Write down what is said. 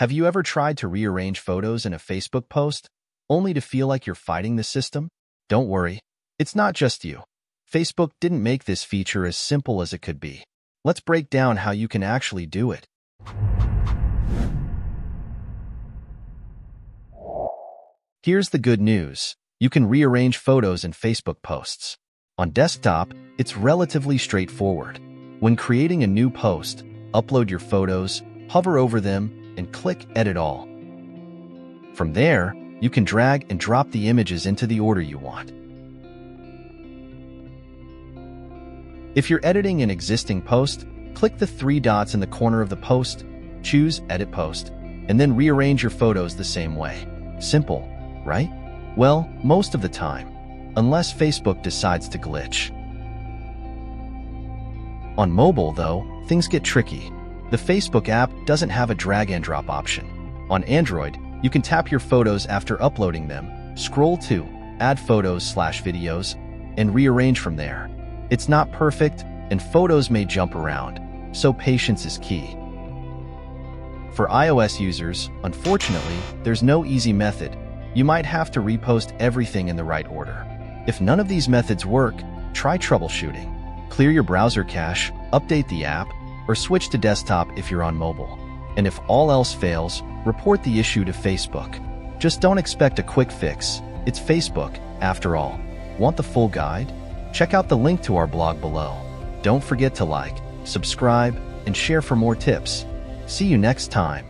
Have you ever tried to rearrange photos in a Facebook post, only to feel like you're fighting the system? Don't worry, it's not just you. Facebook didn't make this feature as simple as it could be. Let's break down how you can actually do it. Here's the good news. You can rearrange photos in Facebook posts. On desktop, it's relatively straightforward. When creating a new post, upload your photos, hover over them, and click Edit All. From there, you can drag and drop the images into the order you want. If you're editing an existing post, click the three dots in the corner of the post, choose Edit Post, and then rearrange your photos the same way. Simple, right? Well, most of the time, unless Facebook decides to glitch. On mobile, though, things get tricky. The Facebook app doesn't have a drag and drop option. On Android, you can tap your photos after uploading them, scroll to Add Photos slash Videos, and rearrange from there. It's not perfect, and photos may jump around, so patience is key. For iOS users, unfortunately, there's no easy method, you might have to repost everything in the right order. If none of these methods work, try troubleshooting. Clear your browser cache, update the app, or switch to desktop if you're on mobile. And if all else fails, report the issue to Facebook. Just don't expect a quick fix. It's Facebook, after all. Want the full guide? Check out the link to our blog below. Don't forget to like, subscribe, and share for more tips. See you next time.